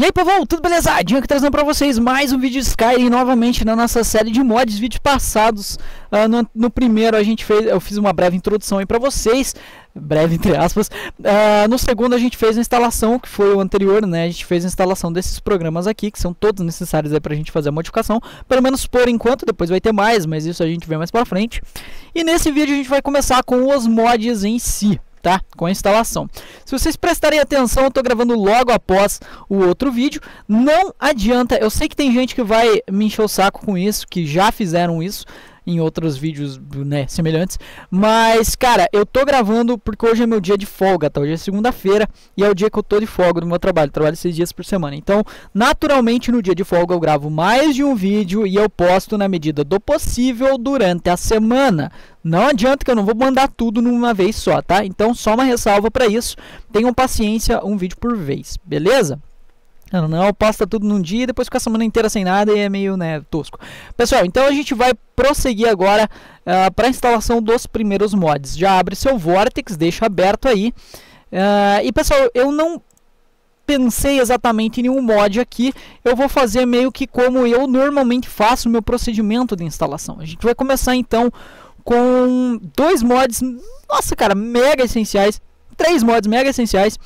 E aí, povo, tudo belesadinho? Aqui trazendo pra vocês mais um vídeo de Skyrim novamente na nossa série de mods, vídeos passados. Uh, no, no, primeiro a gente fez, eu fiz uma breve introdução aí pra vocês, breve entre aspas. Uh, no segundo a gente fez a instalação, que foi o anterior, né? A gente fez a instalação desses programas aqui, que são todos necessários aí pra gente fazer a modificação. Pelo menos por enquanto, depois vai ter mais, mas isso a gente vê mais pra frente. E nesse vídeo a gente vai começar com os mods em si tá? Com a instalação. Se vocês prestarem atenção, eu estou gravando logo após o outro vídeo. Não adianta, eu sei que tem gente que vai me encher o saco com isso, que já fizeram isso em outros vídeos né, semelhantes. Mas, cara, eu tô gravando porque hoje é meu dia de folga, tá? Hoje é segunda-feira e é o dia que eu tô de folga no meu trabalho. Eu trabalho seis dias por semana. Então, naturalmente, no dia de folga eu gravo mais de um vídeo e eu posto na medida do possível durante a semana. Não adianta que eu não vou mandar tudo numa vez só, tá? Então, só uma ressalva para isso. Tenham paciência, um vídeo por vez, beleza? Não, não, posta tudo num dia e depois fica a semana inteira sem nada e é meio, né, tosco. Pessoal, então a gente vai prosseguir agora uh, ah, para a instalação dos primeiros mods. Já abre seu Vortex, deixa aberto aí. Uh, e pessoal, eu não pensei exatamente em nenhum mod aqui. Eu vou fazer meio que como eu normalmente faço o meu procedimento de instalação. A gente vai começar então com dois mods, nossa cara, mega essenciais três mods mega essenciais.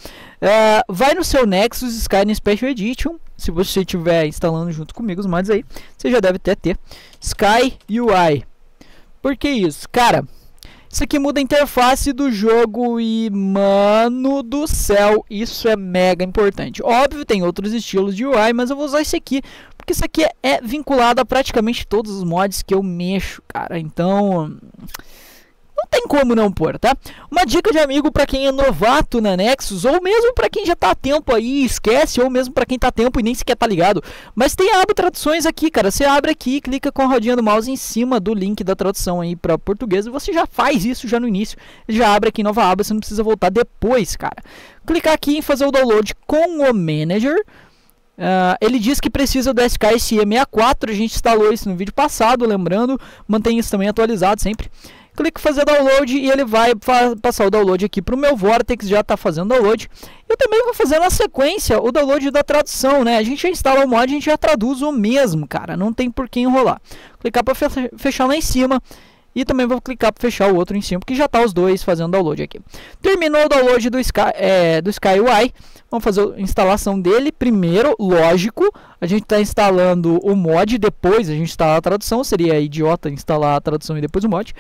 Uh, vai no seu Nexus Skyrim Special Edition. Se você estiver instalando junto comigo os mods aí, você já deve até ter. Sky UI. Por que isso? Cara, isso aqui muda a interface do jogo e, mano do céu, isso é mega importante. Óbvio, tem outros estilos de UI, mas eu vou usar esse aqui, porque isso aqui é vinculado a praticamente todos os mods que eu mexo, cara. Então, não tem como não pôr, tá? Uma dica de amigo para quem é novato na Nexus, ou mesmo para quem já tá a tempo aí, esquece, ou mesmo para quem tá a tempo e nem sequer tá ligado. Mas tem aba traduções aqui, cara. Você abre aqui, clica com a rodinha do mouse em cima do link da tradução aí para português e você já faz isso já no início. Já abre aqui nova aba, você não precisa voltar depois, cara. Clicar aqui em fazer o download com o Manager. Uh, ele diz que precisa do SKSE64, a gente instalou isso no vídeo passado, lembrando, mantém isso também atualizado sempre clico fazer download e ele vai passar o download aqui para o meu Vortex, já está fazendo download. Eu também vou fazer na sequência o download da tradução, né? A gente já instala o mod, a gente já traduz o mesmo, cara, não tem por que enrolar. Clicar para fechar lá em cima e também vou clicar para fechar o outro em cima, porque já está os dois fazendo download aqui. Terminou o download do, Sky, é, do SkyUI. Vamos fazer a instalação dele. Primeiro, lógico, a gente está instalando o mod, depois a gente instala a tradução. Seria idiota instalar a tradução e depois o mod.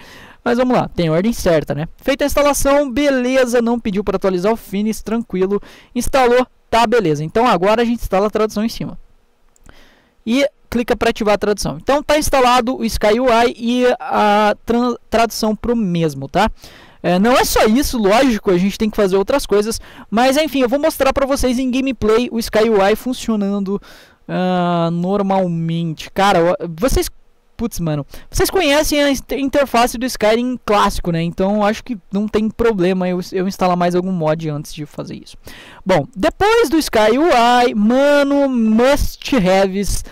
Mas vamos lá, tem ordem certa, né? Feita a instalação, beleza, não pediu para atualizar o Finis, tranquilo. Instalou, tá, beleza. Então agora a gente instala a tradução em cima. E clica para ativar a tradução. Então está instalado o SkyUI e a tra tradução para o mesmo, tá? É, não é só isso, lógico, a gente tem que fazer outras coisas, mas enfim, eu vou mostrar para vocês em gameplay o SkyUI funcionando uh, normalmente. Cara, vocês Putz, mano. Vocês conhecem a interface do Skyrim clássico, né? Então acho que não tem problema eu, eu instalar mais algum mod antes de fazer isso. Bom, depois do SkyUI, mano, must haves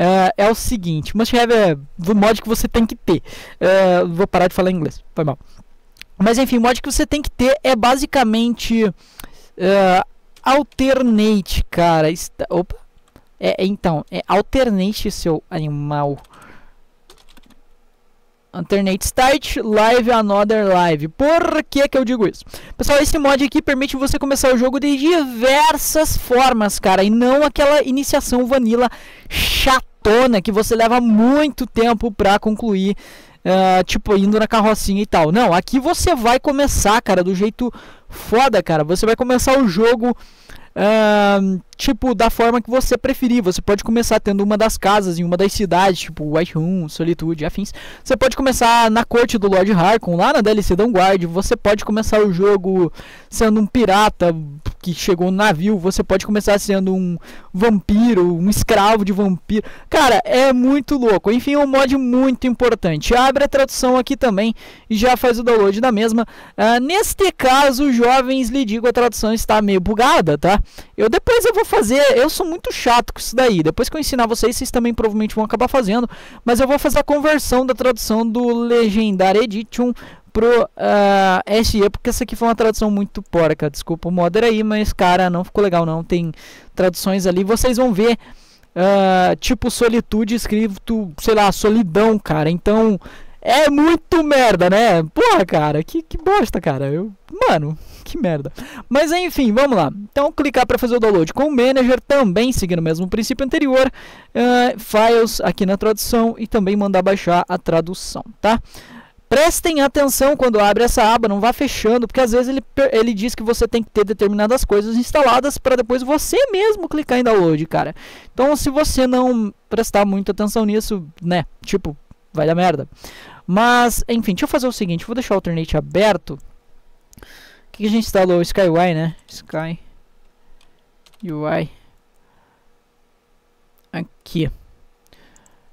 Uh, é o seguinte, must have é o mod que você tem que ter. Uh, vou parar de falar inglês, foi mal. Mas enfim, o mod que você tem que ter é basicamente uh, alternate, cara. Está, opa. É, então, é alternate seu animal. Alternate Start Live Another Live. Por que, que eu digo isso? Pessoal, esse mod aqui permite você começar o jogo de diversas formas, cara, e não aquela iniciação vanilla chatona que você leva muito tempo pra concluir, uh, tipo, indo na carrocinha e tal. Não, aqui você vai começar, cara, do jeito foda, cara. Você vai começar o jogo Uh, tipo, da forma que você preferir. Você pode começar tendo uma das casas em uma das cidades, tipo Whiterun, Solitude, afins. Você pode começar na corte do Lord Harkon, lá na DLC Vanguard. Você pode começar o jogo sendo um pirata que chegou no navio. Você pode começar sendo um vampiro, um escravo de vampiro. Cara, é muito louco. Enfim, é um mod muito importante. Abre a tradução aqui também e já faz o download da mesma. Uh, neste caso, jovens, lhe digo, a tradução está meio bugada, tá? Eu depois eu vou fazer, eu sou muito chato com isso daí. Depois que eu ensinar vocês, vocês também provavelmente vão acabar fazendo, mas eu vou fazer a conversão da tradução do Legendary Edition pro uh, SE, porque essa aqui foi uma tradução muito porca. Desculpa o modder aí, mas cara, não ficou legal não. Tem traduções ali, vocês vão ver uh, tipo solitude escrito, sei lá, solidão, cara. Então é muito merda, né? Porra, cara, que, que bosta, cara. Eu, mano, que merda. Mas enfim, vamos lá. Então, clicar para fazer o download com o Manager, também seguindo o mesmo princípio anterior. Uh, files aqui na tradução e também mandar baixar a tradução, tá? Prestem atenção quando abre essa aba, não vá fechando, porque às vezes ele, ele diz que você tem que ter determinadas coisas instaladas para depois você mesmo clicar em download, cara. Então, se você não prestar muita atenção nisso, né, tipo, vai dar merda. Mas, enfim, deixa eu fazer o seguinte, vou deixar o Alternate aberto. O que, a gente instalou? SkyUI, né? Sky UI. Aqui.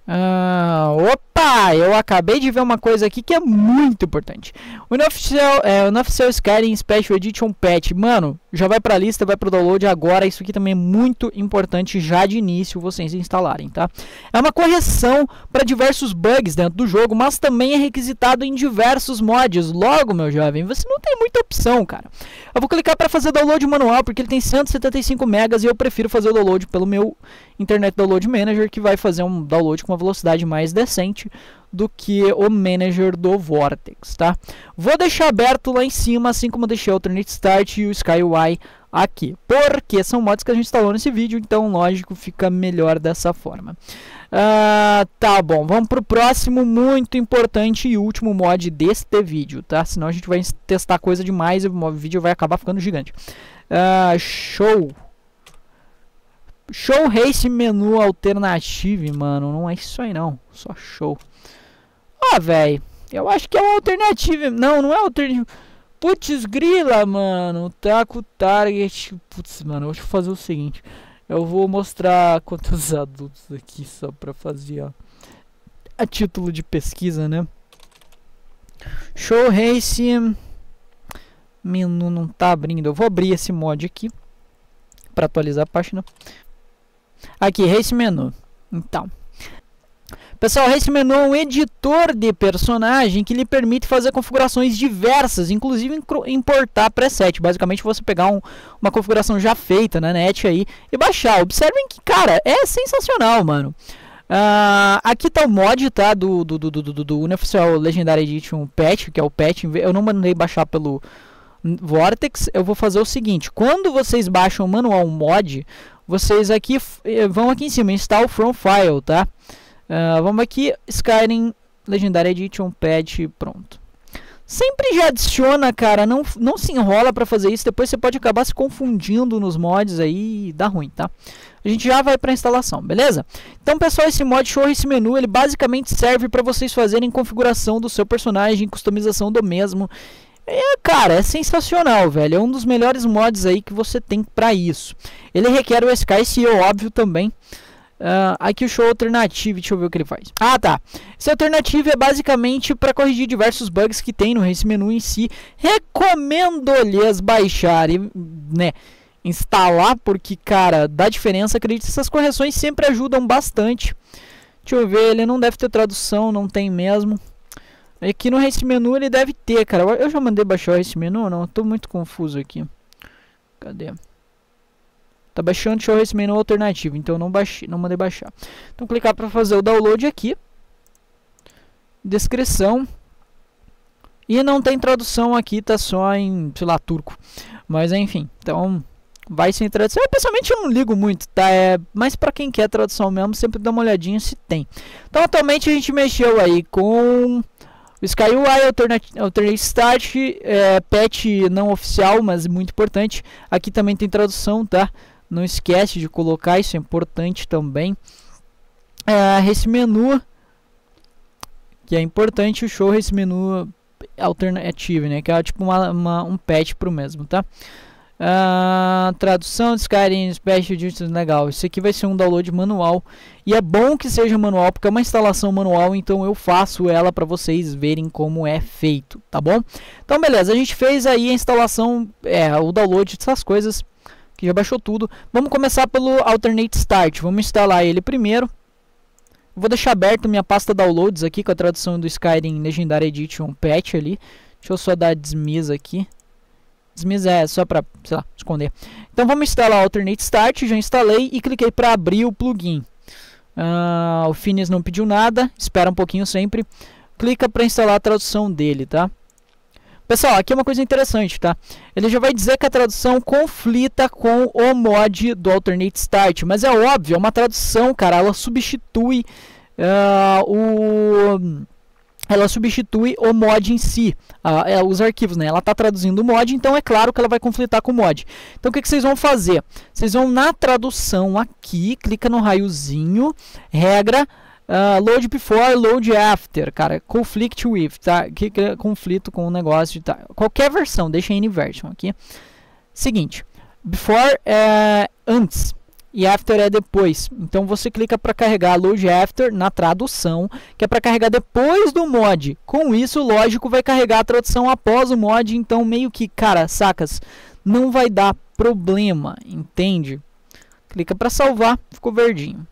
Ah, opa! Eu acabei de ver uma coisa aqui que é muito importante. O Unofficial, é, Unofficial Skyrim Special Edition Patch. Mano, já vai pra lista, vai pro download agora. Isso aqui também é muito importante já de início vocês instalarem, tá? É uma correção para diversos bugs dentro do jogo, mas também é requisitado em diversos mods. Logo, meu jovem, você não tem muita opção, cara. Eu vou clicar para fazer download manual, porque ele tem 175 megas e eu prefiro fazer o download pelo meu Internet Download Manager, que vai fazer um download com uma velocidade mais decente do que o Manager do Vortex, tá? Vou deixar aberto lá em cima, assim como deixei o Alternate Start e o SkyUI aqui, porque são mods que a gente instalou nesse vídeo, então lógico fica melhor dessa forma. Uh, tá bom, vamos pro próximo, muito importante e último mod deste vídeo, tá? Senão a gente vai testar coisa demais e o vídeo vai acabar ficando gigante. Uh, show! Show Race menu alternativo, mano. Não é isso aí não. Só show. Ah, velho. Eu acho que é uma alternativa. Não, não é alternativa. Putz, grila, mano. Tá com target. Putz, mano. Eu fazer o seguinte. Eu vou mostrar quantos adultos aqui só pra fazer, ó. A título de pesquisa, né? Show Race. Menu não tá abrindo. Eu vou abrir esse mod aqui. Pra atualizar a página. Aqui, Race Menu. Então. Pessoal, Race Menu é um editor de personagem que lhe permite fazer configurações diversas, inclusive importar preset. Basicamente, você pegar um, uma configuração já feita na net aí e baixar. Observem que, cara, é sensacional, mano. Uh, aqui tá o mod, tá? Do, do, do, do, do Unofficial Legendary Edition Patch, que é o patch. Eu não mandei baixar pelo Vortex. Eu vou fazer o seguinte: quando vocês baixam o manual mod, vocês aqui eh, vão aqui em cima, install from file, tá? Uh, vamos aqui, Skyrim Legendary Edition Patch, pronto. Sempre já adiciona, cara, não, não se enrola para fazer isso, depois você pode acabar se confundindo nos mods aí dá ruim, tá? A gente já vai para instalação, beleza? Então, pessoal, esse mod show, esse menu, ele basicamente serve para vocês fazerem configuração do seu personagem, customização do mesmo é, cara, é sensacional, velho. É um dos melhores mods aí que você tem para isso. Ele requer o SKSE, óbvio, também. Uh, aqui o show alternativo, deixa eu ver o que ele faz. Ah, tá. Esse alternativo é basicamente para corrigir diversos bugs que tem no Race Menu em si. Recomendo-lhes baixarem, né? Instalar, porque, cara, dá diferença. Acredito que essas correções sempre ajudam bastante. Deixa eu ver, ele não deve ter tradução, não tem mesmo. Aqui no Race Menu ele deve ter, cara. Eu já mandei baixar o Race Menu ou não? Tô muito confuso aqui. Cadê? Tá baixando o Race Menu alternativo, então não baixei, não mandei baixar. Então clicar para fazer o download aqui. Descrição. E não tem tradução aqui, tá só em, sei lá, turco. Mas enfim, então vai sem tradução. Eu pessoalmente eu não ligo muito, tá? É, mas para quem quer tradução mesmo, sempre dá uma olhadinha se tem. Então atualmente a gente mexeu aí com o SkyUI Alternate, Alternate Start, é, patch não oficial, mas muito importante. Aqui também tem tradução, tá? Não esquece de colocar, isso é importante também. É, esse menu, que é importante, o show esse menu alternativo, né? Que é tipo uma, uma um patch pro mesmo, tá? Uh, tradução de Skyrim Special Edition legal. Isso aqui vai ser um download manual e é bom que seja manual porque é uma instalação manual, então eu faço ela para vocês verem como é feito, tá bom? Então beleza, a gente fez aí a instalação, é, o download dessas coisas que já baixou tudo. Vamos começar pelo Alternate Start. Vamos instalar ele primeiro. Vou deixar aberto minha pasta downloads aqui com a tradução do Skyrim Legendary Edition Patch ali. Deixa eu só dar dismiss aqui. Dismiss é só para, sei lá, esconder. Então vamos instalar o Alternate Start, já instalei e cliquei para abrir o plugin. Uh, o Finis não pediu nada, espera um pouquinho sempre. Clica para instalar a tradução dele, tá? Pessoal, aqui é uma coisa interessante, tá? Ele já vai dizer que a tradução conflita com o mod do Alternate Start, mas é óbvio, é uma tradução, cara, ela substitui uh, o ela substitui o mod em si, uh, os arquivos, né? Ela está traduzindo o mod, então é claro que ela vai conflitar com o mod. Então o que, que vocês vão fazer? Vocês vão na tradução aqui, clica no raiozinho, regra, uh, load before, load after, cara, conflict with, tá? Que, que é conflito com o negócio, tá? Qualquer versão, deixa em version aqui. Seguinte, before é antes, e after é depois. Então você clica para carregar load after na tradução, que é para carregar depois do mod. Com isso, lógico, vai carregar a tradução após o mod, então meio que, cara, sacas, não vai dar problema, entende? Clica para salvar, ficou verdinho.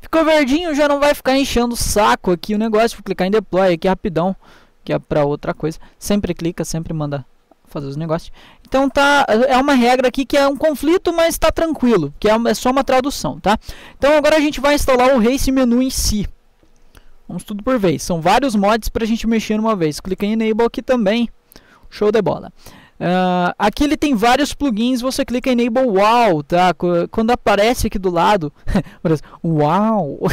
Ficou verdinho, já não vai ficar enchendo o saco aqui o negócio, vou clicar em deploy aqui rapidão, que é para outra coisa. Sempre clica, sempre manda fazer os negócios. Então tá, é uma regra aqui que é um conflito, mas está tranquilo, que é, é só uma tradução, tá? Então agora a gente vai instalar o Race Menu em si. Vamos tudo por vez. São vários mods para a gente mexer uma vez. Clica em Enable aqui também. Show de bola. Uh, aqui ele tem vários plugins, você clica em Enable Wow, tá? Quando aparece aqui do lado, Wow! uh,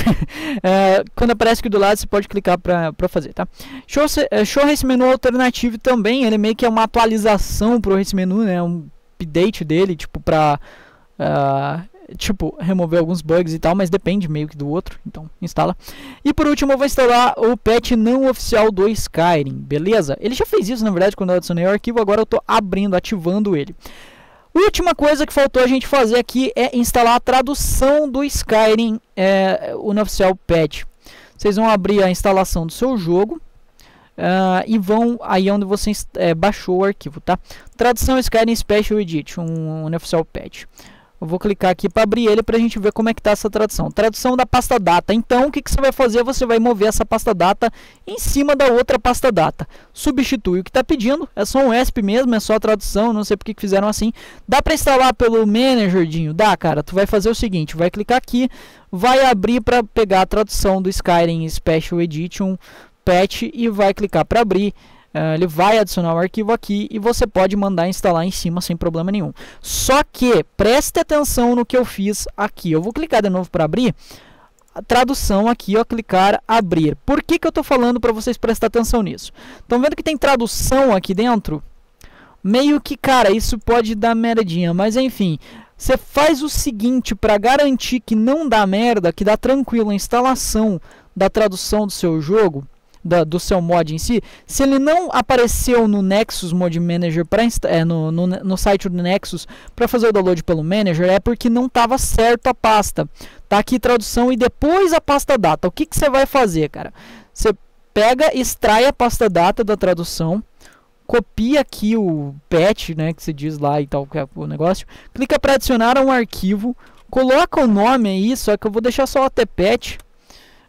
quando aparece aqui do lado, você pode clicar para fazer, tá? Show, show esse menu alternativo também, ele meio que é uma atualização pro esse menu, né? Um update dele, tipo, para uh, tipo, remover alguns bugs e tal, mas depende meio que do outro, então instala. E por último eu vou instalar o patch não oficial do Skyrim, beleza? Ele já fez isso, na verdade, quando eu adicionei o arquivo, agora eu estou abrindo, ativando ele. Última coisa que faltou a gente fazer aqui é instalar a tradução do Skyrim, é, o oficial patch. Vocês vão abrir a instalação do seu jogo, Uh, e vão aí onde você é, baixou o arquivo, tá? Tradução Skyrim Special Edition, um, um oficial patch. Eu vou clicar aqui para abrir ele para a gente ver como é que está essa tradução. Tradução da pasta data. Então, o que, que você vai fazer? Você vai mover essa pasta data em cima da outra pasta data. Substitui o que está pedindo. É só um ESP mesmo, é só a tradução. Não sei porque que fizeram assim. Dá para instalar pelo Manager, Dinho? Dá, cara. Tu vai fazer o seguinte. Vai clicar aqui. Vai abrir para pegar a tradução do Skyrim Special Edition Patch. E vai clicar para abrir. Uh, ele vai adicionar o arquivo aqui e você pode mandar instalar em cima sem problema nenhum. Só que preste atenção no que eu fiz aqui. Eu vou clicar de novo para abrir. A tradução aqui, ó, clicar abrir. Por que, que eu estou falando para vocês prestar atenção nisso? Estão vendo que tem tradução aqui dentro? Meio que, cara, isso pode dar merdinha, mas enfim, você faz o seguinte para garantir que não dá merda, que dá tranquilo a instalação da tradução do seu jogo da, do seu mod em si, se ele não apareceu no Nexus Mod Manager pra, é, no, no, no site do Nexus para fazer o download pelo Manager, é porque não estava certo a pasta. Tá aqui tradução e depois a pasta data. O que, você vai fazer, cara? Você pega, extrai a pasta data da tradução, copia aqui o patch, né, que se diz lá e tal, que é o negócio, clica para adicionar um arquivo, coloca o nome aí, só que eu vou deixar só até patch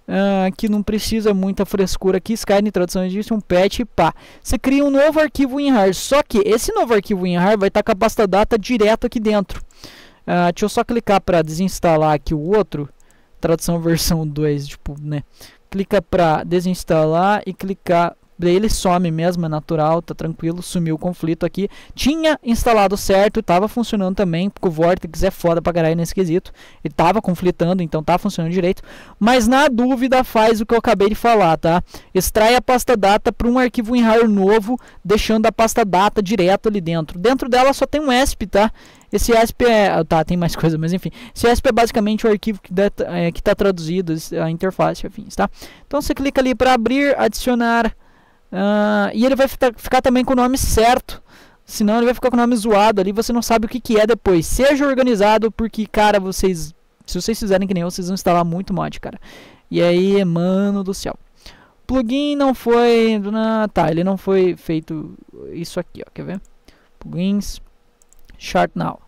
uh, que não precisa muita frescura aqui, Skyrim tradução existe um patch e pá. Você cria um novo arquivo WinRAR, só que esse novo arquivo WinRAR vai estar com a pasta data direto aqui dentro. Uh, deixa eu só clicar para desinstalar aqui o outro, tradução versão 2, tipo, né? Clica para desinstalar e clicar ele some mesmo, é natural, tá tranquilo, sumiu o conflito aqui. Tinha instalado certo, estava funcionando também, porque o Vortex é foda pra caralho nesse quesito. Ele tava conflitando, então tá funcionando direito. Mas na dúvida faz o que eu acabei de falar, tá? Extrai a pasta data para um arquivo WinRAR novo, deixando a pasta data direto ali dentro. Dentro dela só tem um ESP, tá? Esse ESP é. Tá, tem mais coisa, mas enfim. Esse ESP é basicamente o arquivo que é, está traduzido, a interface, enfim, tá? Então você clica ali para abrir, adicionar Uh, e ele vai ficar também com o nome certo. Senão ele vai ficar com o nome zoado ali. Você não sabe o que, que é depois. Seja organizado, porque, cara, vocês. Se vocês fizerem que nem eu, vocês vão instalar muito mod, cara. E aí, mano do céu. Plugin não foi. Ah, tá, ele não foi feito. Isso aqui, ó. Quer ver? Plugins. Chart now.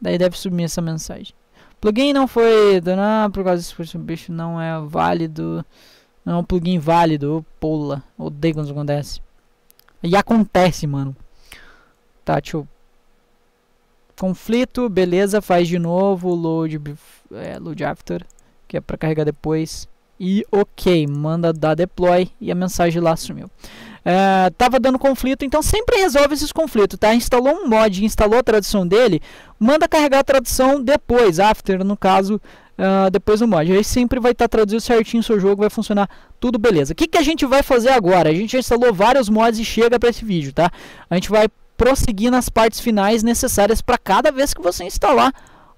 Daí deve subir essa mensagem. Plugin não foi. Ah, por causa desse bicho não é válido. Não é um plugin válido. Pula. Odeio quando isso acontece. E acontece, mano. Tá, deixa eu... Conflito, beleza, faz de novo. Load, é, load after. Que é pra carregar depois. E ok, manda dar deploy. E a mensagem lá sumiu. É, tava dando conflito, então sempre resolve esses conflitos, tá? Instalou um mod, instalou a tradução dele, manda carregar a tradução depois, after no caso, uh, depois do mod. Aí sempre vai estar tá traduzido certinho o seu jogo, vai funcionar tudo beleza. O que, que a gente vai fazer agora? A gente já instalou vários mods e chega para esse vídeo, tá? A gente vai prosseguir nas partes finais necessárias para cada vez que você instalar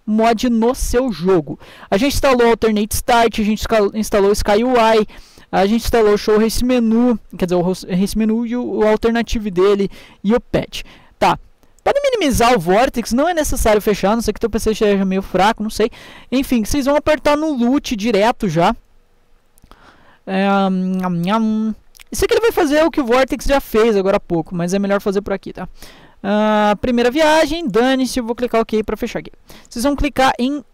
mod no seu jogo. A gente instalou Alternate Start, a gente instalou SkyUI, a gente instalou o Show Race Menu, quer dizer, o Race Menu e o, o Alternative dele e o Patch. Tá, para minimizar o Vortex, não é necessário fechar, não sei que teu PC esteja meio fraco, não sei. Enfim, vocês vão apertar no loot direto já. É, um, Isso aqui ele vai fazer o que o Vortex já fez agora há pouco, mas é melhor fazer por aqui, tá? Uh, primeira viagem, dane-se, eu vou clicar OK para fechar aqui. Vocês vão clicar em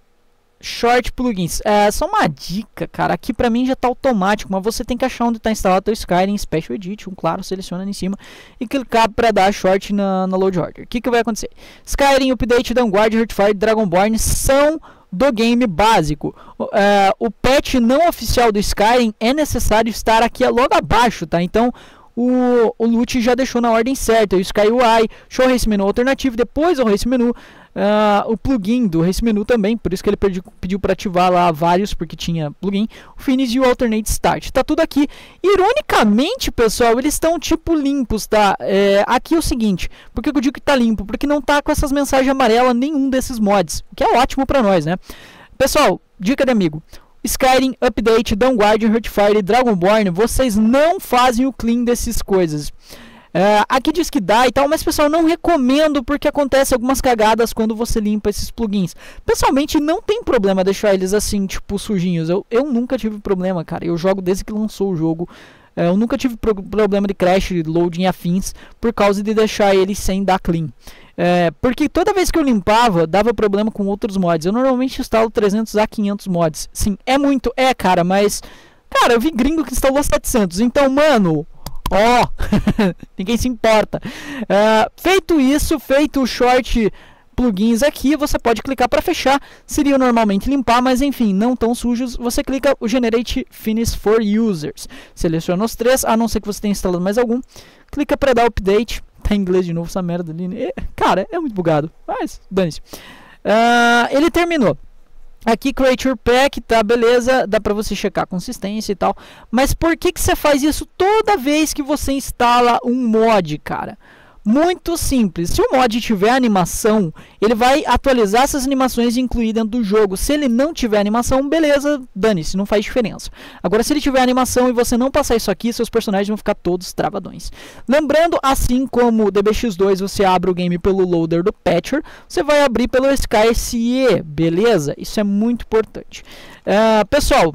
Short Plugins. É só uma dica, cara. Aqui pra mim já tá automático, mas você tem que achar onde está instalado o Skyrim Special Edition. Claro, seleciona ali em cima e clicar para dar short na, na load order. O que, que vai acontecer? Skyrim, Update, Vanguard, Heartfire, Dragonborn são do game básico. É, o patch não oficial do Skyrim é necessário estar aqui logo abaixo, tá? Então o, o já deixou na ordem certa. O Sky UI, Show Race Menu alternativo, depois o Race Menu, uh, o plugin do Race Menu também, por isso que ele pediu, pediu para ativar lá vários, porque tinha plugin, o Finish e o Alternate Start. Tá tudo aqui. Ironicamente, pessoal, eles estão tipo limpos, tá? É, aqui é o seguinte, por que eu digo que tá limpo? Porque não tá com essas mensagens amarelas nenhum desses mods, o que é ótimo para nós, né? Pessoal, dica de amigo. Skyrim, Update, Downguard, Heartfire e Dragonborn, vocês não fazem o clean dessas coisas. É, aqui diz que dá e tal, mas pessoal, não recomendo porque acontece algumas cagadas quando você limpa esses plugins. Pessoalmente, não tem problema deixar eles assim, tipo, sujinhos. Eu, eu nunca tive problema, cara. Eu jogo desde que lançou o jogo. É, eu nunca tive pro problema de crash, loading afins, por causa de deixar eles sem dar clean. É, porque toda vez que eu limpava, dava problema com outros mods. Eu normalmente instalo 300 a 500 mods. Sim, é muito, é, cara, mas. Cara, eu vi gringo que instalou 700. Então, mano. Ó, ninguém se importa. É, feito isso, feito o short plugins aqui, você pode clicar para fechar. Seria normalmente limpar, mas enfim, não tão sujos. Você clica o Generate Finish for Users. Seleciona os três, a não ser que você tenha instalado mais algum. Clica para dar update tá em inglês de novo essa merda ali. Né? cara, é muito bugado. Mas, dane-se. Uh, ele terminou. Aqui Creature Pack, tá, beleza, dá pra você checar a consistência e tal. Mas por que, que você faz isso toda vez que você instala um mod, cara? Muito simples. Se o mod tiver animação, ele vai atualizar essas animações e incluir dentro do jogo. Se ele não tiver animação, beleza, dane-se, não faz diferença. Agora, se ele tiver animação e você não passar isso aqui, seus personagens vão ficar todos travadões. Lembrando, assim como o DBX2 você abre o game pelo loader do Patcher, você vai abrir pelo SkySE, beleza? Isso é muito importante. Uh, pessoal,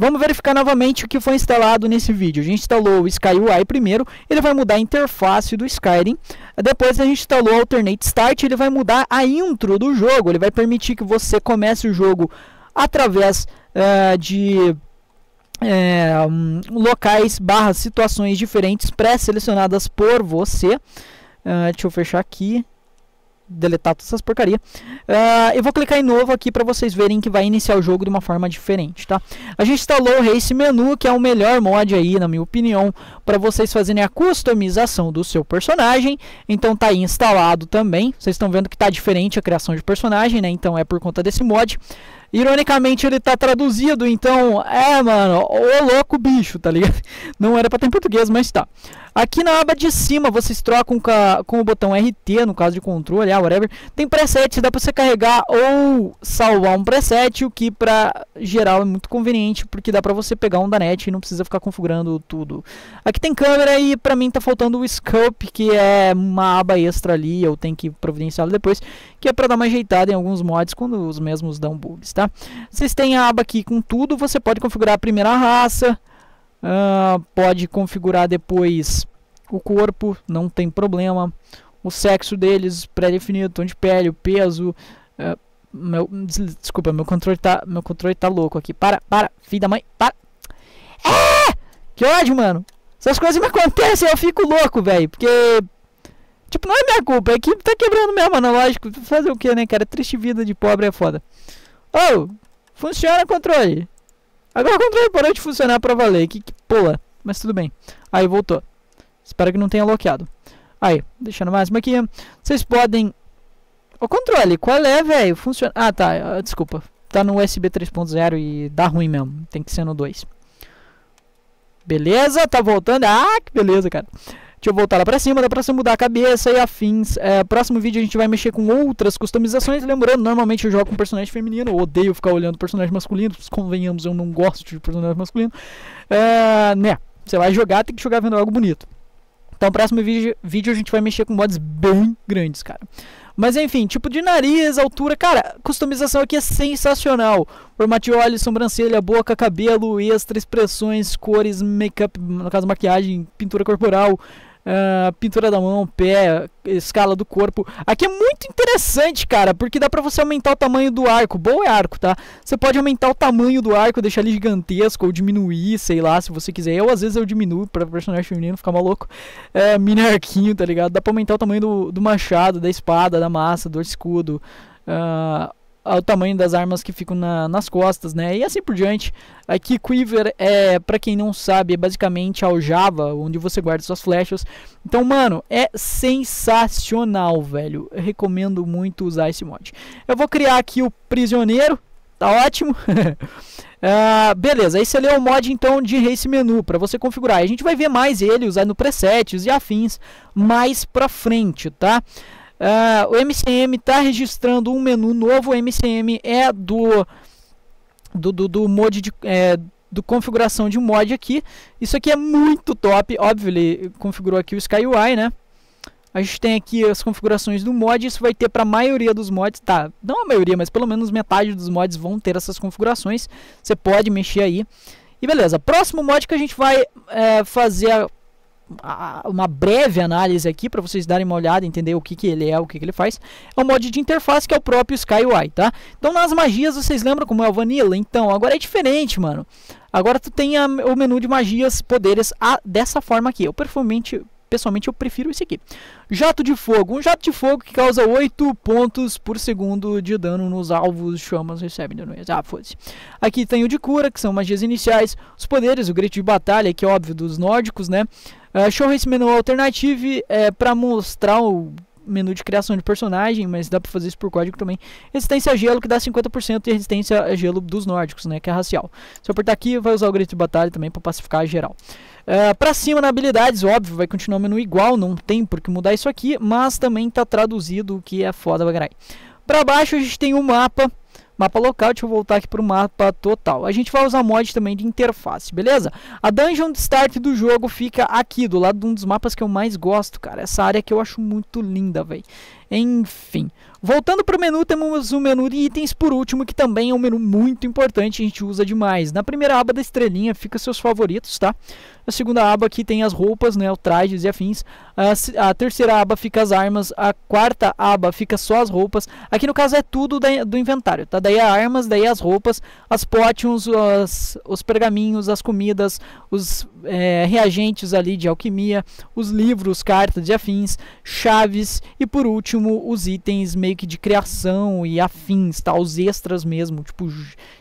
Vamos verificar novamente o que foi instalado nesse vídeo. A gente instalou o SkyUI primeiro, ele vai mudar a interface do Skyrim. Depois a gente instalou o Alternate Start, ele vai mudar a intro do jogo. Ele vai permitir que você comece o jogo através uh, de é, um, locais barra situações diferentes pré-selecionadas por você. Uh, deixa eu fechar aqui deletar todas essas porcaria. Uh, eu vou clicar em novo aqui para vocês verem que vai iniciar o jogo de uma forma diferente, tá? A gente instalou o Race Menu, que é o melhor mod aí, na minha opinião, para vocês fazerem a customização do seu personagem. Então tá aí instalado também. Vocês estão vendo que tá diferente a criação de personagem, né? Então é por conta desse mod. Ironicamente ele tá traduzido, então, é, mano, ô louco bicho, tá ligado? Não era pra ter em português, mas tá. Aqui na aba de cima vocês trocam com o botão RT, no caso de controle, ah, whatever. Tem preset, dá pra você carregar ou salvar um preset, o que pra geral é muito conveniente, porque dá pra você pegar um da net e não precisa ficar configurando tudo. Aqui tem câmera e pra mim tá faltando o scope, que é uma aba extra ali, eu tenho que providenciá-lo depois, que é pra dar uma ajeitada em alguns mods quando os mesmos dão bugs, tá? Vocês têm a aba aqui com tudo, você pode configurar a primeira raça, Uh, pode configurar depois o corpo, não tem problema. O sexo deles pré-definido, tom de pele, o peso. Uh, meu, desculpa, meu controle tá, meu controle tá louco aqui. Para, para, filho da mãe, para. É! Que ódio, mano. Essas coisas me acontecem eu fico louco, velho. Porque. Tipo, não é minha culpa. A equipe tá quebrando mesmo, analógico. Fazer o que, né, cara? Triste vida de pobre é foda. Oh, funciona o controle. Agora o controle parou de funcionar pra valer. Que, que pula. Mas tudo bem. Aí, voltou. Espero que não tenha bloqueado. Aí, deixando mais máximo aqui. Vocês podem... O controle, qual é, velho? Funciona... Ah, tá. Ah, desculpa. Tá no USB 3.0 e dá ruim mesmo. Tem que ser no 2. Beleza, tá voltando. Ah, que beleza, cara. Deixa eu voltar lá pra cima, dá pra você mudar a cabeça e afins. É, próximo vídeo a gente vai mexer com outras customizações. Lembrando, normalmente eu jogo com personagem feminino. Eu odeio ficar olhando personagem masculino. Convenhamos, eu não gosto de personagem masculino. É, né, você vai jogar, tem que jogar vendo algo bonito. Então, próximo vídeo, vídeo a gente vai mexer com mods bem grandes, cara. Mas enfim, tipo de nariz, altura, cara, customização aqui é sensacional. Formato de olhos, sobrancelha, boca, cabelo, extra, expressões, cores, make-up, no caso maquiagem, pintura corporal, Uh, pintura da mão, pé, escala do corpo. Aqui é muito interessante, cara, porque dá pra você aumentar o tamanho do arco. Boa é arco, tá? Você pode aumentar o tamanho do arco, deixar ele gigantesco ou diminuir, sei lá, se você quiser. Eu, às vezes, eu diminuo pra personagem feminino ficar maluco. É, mini arquinho, tá ligado? Dá pra aumentar o tamanho do, do machado, da espada, da massa, do escudo. Uh, ao tamanho das armas que ficam na, nas costas, né? E assim por diante. Aqui Quiver é, para quem não sabe, é basicamente aljava, onde você guarda suas flechas. Então, mano, é sensacional, velho. Eu recomendo muito usar esse mod. Eu vou criar aqui o prisioneiro, tá ótimo. Uh, beleza, esse ali é o mod então de Race Menu para você configurar. A gente vai ver mais ele usar no presets e afins mais pra frente, tá? Uh, o MCM está registrando um menu novo. O MCM é do do, do, do mod de é, do configuração de mod aqui. Isso aqui é muito top. Óbvio, ele configurou aqui o SkyUI, né? A gente tem aqui as configurações do mod. Isso vai ter para a maioria dos mods, tá? Não a maioria, mas pelo menos metade dos mods vão ter essas configurações. Você pode mexer aí. E beleza, próximo mod que a gente vai é, fazer a uma breve análise aqui para vocês darem uma olhada, entender o que, que ele é, o que, que ele faz. É um mod de interface que é o próprio SkyUI, tá? Então nas magias vocês lembram como é o Vanilla? Então agora é diferente, mano. Agora tu tem a, o menu de magias, poderes a, dessa forma aqui. Eu pessoalmente, pessoalmente eu prefiro esse aqui. Jato de fogo. Um jato de fogo que causa 8 pontos por segundo de dano nos alvos chamas recebe Ah, foda-se. Aqui tem o de cura, que são magias iniciais. Os poderes, o grito de batalha, que é óbvio dos nórdicos, né? Uh, show esse menu alternativo é para mostrar o menu de criação de personagem, mas dá para fazer isso por código também. Resistência a gelo, que dá 50% de resistência a gelo dos nórdicos, né, que é racial. Se eu apertar aqui, vai usar o grito de batalha também para pacificar geral. Uh, para cima na habilidades, óbvio, vai continuar o menu igual, não tem por que mudar isso aqui, mas também está traduzido, o que é foda pra caralho. Para baixo a gente tem o um mapa, Mapa local, deixa eu voltar aqui para o mapa total. A gente vai usar mod também de interface, beleza? A dungeon start do jogo fica aqui, do lado de um dos mapas que eu mais gosto, cara. Essa área que eu acho muito linda, velho. Enfim, voltando para o menu, temos o menu de itens por último, que também é um menu muito importante, a gente usa demais. Na primeira aba da estrelinha fica seus favoritos, tá? A segunda aba aqui tem as roupas, né, o trajes e afins. A, a, terceira aba fica as armas. A quarta aba fica só as roupas. Aqui no caso é tudo da, do inventário, tá? Daí as armas, daí as roupas, as potions, os, os pergaminhos, as comidas, os é, reagentes ali de alquimia, os livros, cartas e afins, chaves e por último os itens meio que de criação e afins, tá? Os extras mesmo, tipo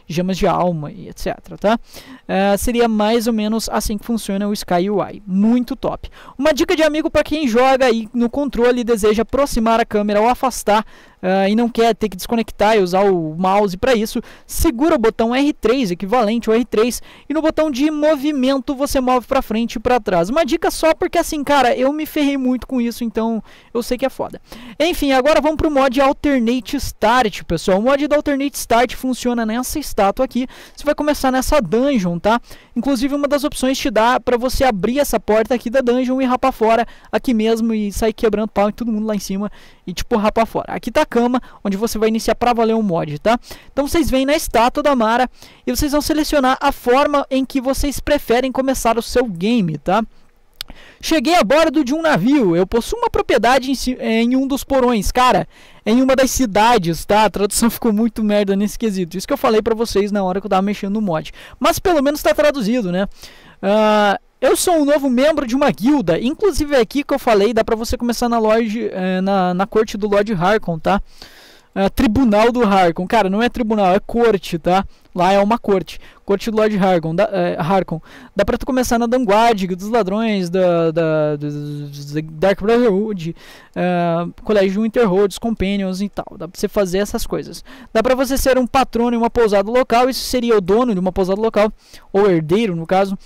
gemas de alma e etc, tá? Uh, seria mais ou menos assim que funciona o Sky UI, muito top. Uma dica de amigo para quem joga aí no controle e deseja aproximar a câmera ou afastar uh, e não quer ter que desconectar e usar o mouse para isso, segura o botão R3, equivalente ao R3, e no botão de movimento você move para frente e para trás. Uma dica só porque assim, cara, eu me ferrei muito com isso, então eu sei que é foda. Enfim, agora vamos pro mod Alternate Start, pessoal. O mod do Alternate Start funciona nessa estátua aqui. Você vai começar nessa dungeon, tá? Inclusive uma das opções te dá para você abrir essa porta aqui da dungeon e rapar fora aqui mesmo e sair quebrando pau em todo mundo lá em cima e tipo rapar fora. Aqui tá cama, onde você vai iniciar para valer um mod, tá? Então vocês vêm na estátua da Mara e vocês vão selecionar a forma em que vocês preferem começar o seu game, tá? Cheguei a bordo de um navio. Eu possuo uma propriedade em, em, um dos porões. Cara, em uma das cidades, tá? A tradução ficou muito merda nesse quesito. Isso que eu falei pra vocês na hora que eu tava mexendo no mod. Mas pelo menos tá traduzido, né? Uh, eu sou um novo membro de uma guilda. Inclusive é aqui que eu falei, dá pra você começar na, Lord, eh, na, na corte do Lord Harkon, tá? Uh, tribunal do Harkon. Cara, não é tribunal, é corte, tá? Lá é uma corte. Corte do Lord Harkon. Da, é, Harkon. Dá pra tu começar na Danguard, dos ladrões, da, da, da Dark Brotherhood, uh, Colégio Winterhold, Companions e tal. Dá pra você fazer essas coisas. Dá pra você ser um patrono em uma pousada local. Isso seria o dono de uma pousada local. Ou herdeiro, no caso.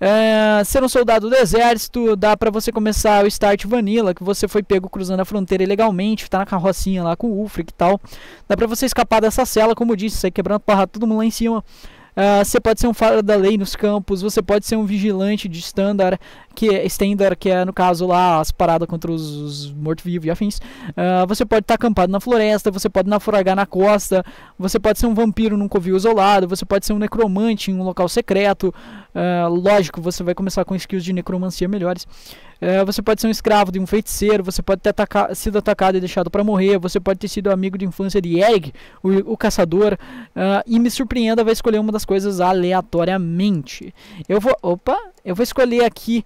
É, ser um soldado do exército, dá para você começar o Start Vanilla, que você foi pego cruzando a fronteira ilegalmente, tá na carrocinha lá com o Ulfric e tal. Dá para você escapar dessa cela, como disse, sair quebrando porra todo mundo lá em cima. Uh, você pode ser um faro da lei nos campos, você pode ser um vigilante de standard, que é standard, que é no caso lá as paradas contra os, os mortos-vivos e afins. Uh, você pode estar tá acampado na floresta, você pode naufragar na costa, você pode ser um vampiro num covil isolado, você pode ser um necromante em um local secreto. Uh, lógico, você vai começar com skills de necromancia melhores. É, você pode ser um escravo de um feiticeiro, você pode ter ataca sido atacado e deixado para morrer, você pode ter sido amigo de infância de Eric, o, o caçador, uh, e me surpreenda vai escolher uma das coisas aleatoriamente. Eu vou, opa, eu vou escolher aqui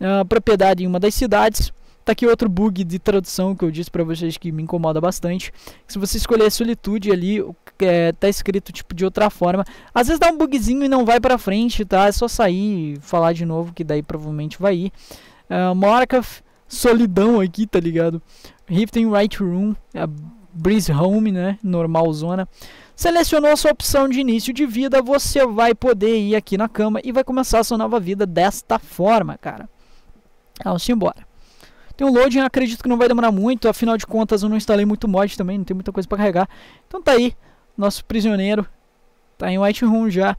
uh, propriedade em uma das cidades. Tá aqui outro bug de tradução que eu disse para vocês que me incomoda bastante. Se você escolher solitude ali, é, tá escrito tipo de outra forma. Às vezes dá um bugzinho e não vai para frente, tá? É só sair e falar de novo que daí provavelmente vai ir. Uh, solidão aqui, tá ligado? Rifting Right Room, a Breeze Home, né? Normal zona. Selecionou a sua opção de início de vida, você vai poder ir aqui na cama e vai começar a sua nova vida desta forma, cara. Vamos embora. Tem um loading, acredito que não vai demorar muito, afinal de contas eu não instalei muito mod também, não tem muita coisa para carregar. Então tá aí, nosso prisioneiro, tá em White Room já.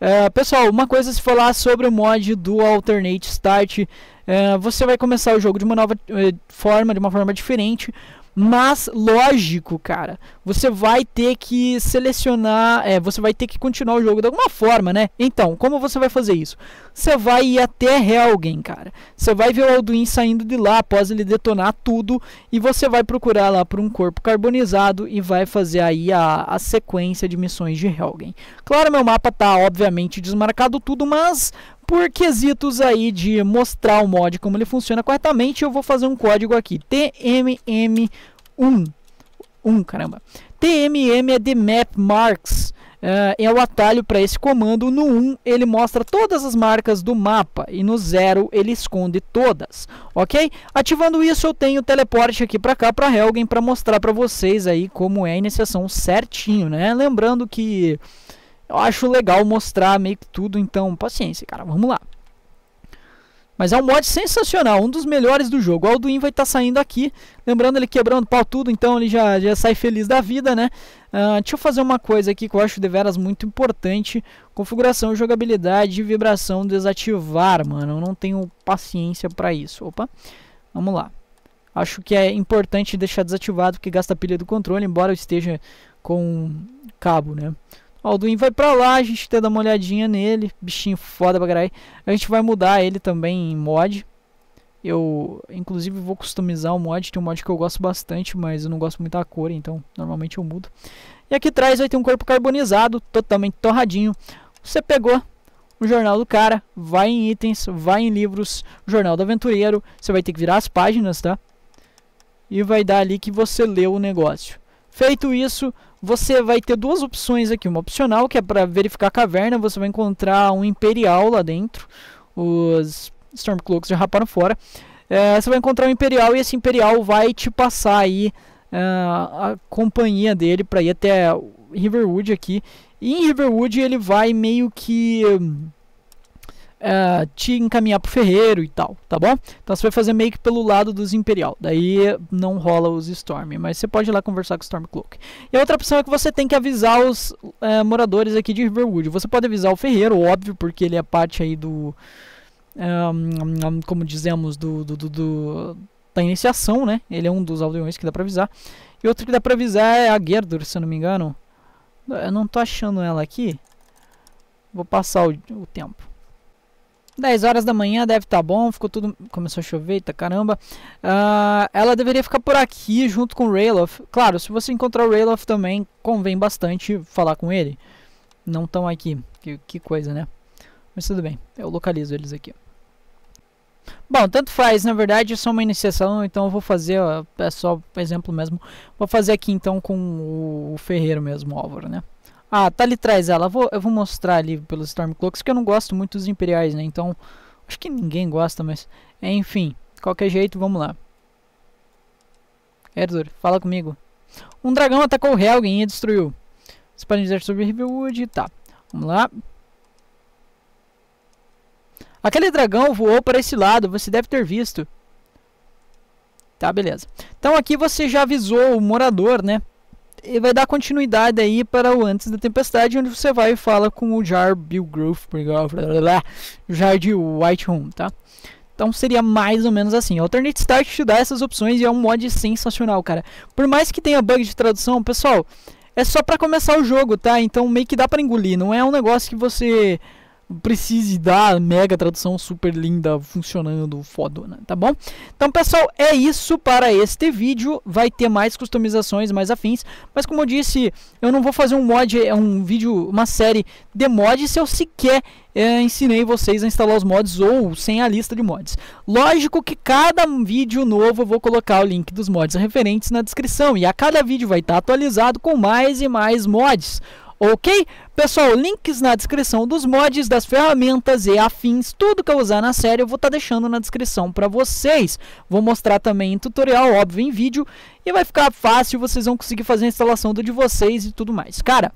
Uh, pessoal, uma coisa se falar sobre o mod do Alternate Start, uh, você vai começar o jogo de uma nova uh, forma, de uma forma diferente, mas, lógico, cara, você vai ter que selecionar, é, você vai ter que continuar o jogo de alguma forma, né? Então, como você vai fazer isso? Você vai ir até Helgen, cara. Você vai ver o Alduin saindo de lá após ele detonar tudo e você vai procurar lá por um corpo carbonizado e vai fazer aí a, a sequência de missões de Helgen. Claro, meu mapa tá obviamente desmarcado tudo, mas por quesitos aí de mostrar o mod como ele funciona. Corretamente, eu vou fazer um código aqui, TMM1, 1, caramba, TMM é The Map Marks, uh, é o atalho para esse comando, no 1 ele mostra todas as marcas do mapa. E no 0 ele esconde todas, ok? Ativando isso eu tenho o teleporte aqui para cá, para Helgen, para mostrar para vocês aí como é a iniciação certinho, né? Lembrando que eu acho legal mostrar meio que tudo, então paciência, cara, vamos lá. Mas é um mod sensacional, um dos melhores do jogo. O Alduin vai estar tá saindo aqui, lembrando ele quebrando pau tudo, então ele já, já sai feliz da vida, né? Uh, deixa eu fazer uma coisa aqui que eu acho deveras muito importante. Configuração, jogabilidade e vibração desativar, mano. Eu não tenho paciência para isso. Opa, vamos lá. Acho que é importante deixar desativado porque gasta pilha do controle, embora eu esteja com cabo, né? Alduin vai pra lá, a gente tem dar uma olhadinha nele. Bichinho foda pra caralho. A gente vai mudar ele também em mod. Eu, inclusive, vou customizar o mod. Tem um mod que eu gosto bastante, mas eu não gosto muito da cor, então normalmente eu mudo. E aqui atrás vai ter um corpo carbonizado, totalmente torradinho. Você pegou o jornal do cara, vai em itens, vai em livros, jornal do aventureiro. Você vai ter que virar as páginas, tá? E vai dar ali que você leu o negócio. Feito isso, você vai ter duas opções aqui. Uma opcional, que é para verificar a caverna. Você vai encontrar um Imperial lá dentro. Os Stormcloaks já raparam fora. É, você vai encontrar um Imperial e esse Imperial vai te passar aí uh, a companhia dele para ir até Riverwood aqui. E em Riverwood ele vai meio que... Um, uh, te encaminhar pro ferreiro e tal, tá bom? Então você vai fazer meio que pelo lado dos Imperial. Daí não rola os Storm, mas você pode ir lá conversar com o Stormcloak. E a outra opção é que você tem que avisar os uh, moradores aqui de Riverwood. Você pode avisar o ferreiro, óbvio, porque ele é parte aí do... Um, como dizemos, do, do, do, do, da iniciação, né? Ele é um dos aldeões que dá pra avisar. E outro que dá pra avisar é a Gerdur, se eu não me engano. Eu não tô achando ela aqui. Vou passar o, o tempo. 10 horas da manhã deve estar tá bom, ficou tudo. Começou a chover, tá caramba. Uh, ela deveria ficar por aqui junto com o Rayloff. Claro, se você encontrar o Rayloff também, convém bastante falar com ele. Não estão aqui. Que, que coisa, né? Mas tudo bem, eu localizo eles aqui. Bom, tanto faz, na verdade é só uma iniciação, então eu vou fazer, ó, é só exemplo mesmo. Vou fazer aqui então com o Ferreiro mesmo, o Álvaro, né? Ah, tá ali atrás ela. Vou, eu vou mostrar ali pelos Stormcloaks, que eu não gosto muito dos Imperiais, né? Então, acho que ninguém gosta, mas... Enfim, qualquer jeito, vamos lá. Erdur, fala comigo. Um dragão atacou Helgen e destruiu. Você pode dizer sobre Riverwood? Tá, vamos lá. Aquele dragão voou para esse lado, você deve ter visto. Tá, beleza. Então aqui você já avisou o morador, né? E vai dar continuidade aí para o Antes da Tempestade, onde você vai e fala com o Jar Bilgrove, Jar de White Room, tá? Então seria mais ou menos assim. Alternate Start te dá essas opções e é um mod sensacional, cara. Por mais que tenha bug de tradução, pessoal, é só para começar o jogo, tá? Então meio que dá para engolir. Não é um negócio que você precise da mega tradução super linda, funcionando, fodona, tá bom? Então, pessoal, é isso para este vídeo. Vai ter mais customizações, mais afins. Mas como eu disse, eu não vou fazer um mod, é um vídeo, uma série de mods se eu sequer é, ensinei vocês a instalar os mods ou sem a lista de mods. Lógico que cada vídeo novo eu vou colocar o link dos mods referentes na descrição. E a cada vídeo vai estar atualizado com mais e mais mods. Ok? Pessoal, links na descrição dos mods, das ferramentas e afins, tudo que eu usar na série eu vou estar tá deixando na descrição para vocês. Vou mostrar também em tutorial, óbvio, em vídeo, e vai ficar fácil, vocês vão conseguir fazer a instalação do de vocês e tudo mais. Cara,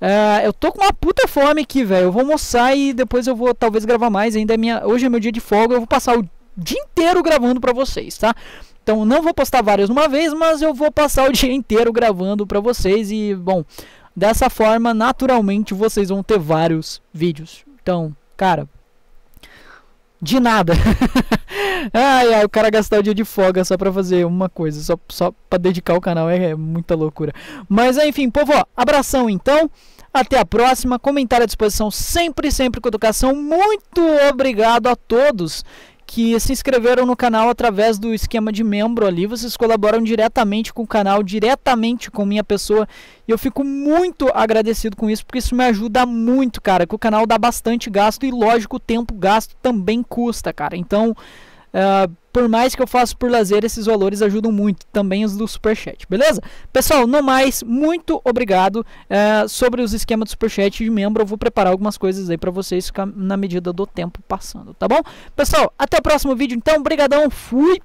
uh, eu tô com uma puta fome aqui, velho. Eu vou almoçar e depois eu vou talvez gravar mais. Ainda é minha, hoje é meu dia de folga, eu vou passar o dia inteiro gravando para vocês, tá? Então não vou postar vários uma vez, mas eu vou passar o dia inteiro gravando para vocês e, bom, Dessa forma, naturalmente, vocês vão ter vários vídeos. Então, cara, de nada. ai, ai, o cara gastar o dia de folga só pra fazer uma coisa, só, só pra dedicar o canal, é, é muita loucura. Mas enfim, povo, abração então. Até a próxima. Comentário à disposição sempre, sempre com educação. Muito obrigado a todos que se inscreveram no canal através do esquema de membro ali. Vocês colaboram diretamente com o canal, diretamente com minha pessoa. E eu fico muito agradecido com isso, porque isso me ajuda muito, cara. Que o canal dá bastante gasto e, lógico, o tempo gasto também custa, cara. Então. Uh, por mais que eu faça por lazer, esses valores ajudam muito. Também os do Superchat, beleza? Pessoal, no mais, muito obrigado. Uh, sobre os esquemas do Superchat de membro, eu vou preparar algumas coisas aí para vocês na medida do tempo passando, tá bom? Pessoal, até o próximo vídeo então. Obrigadão, fui!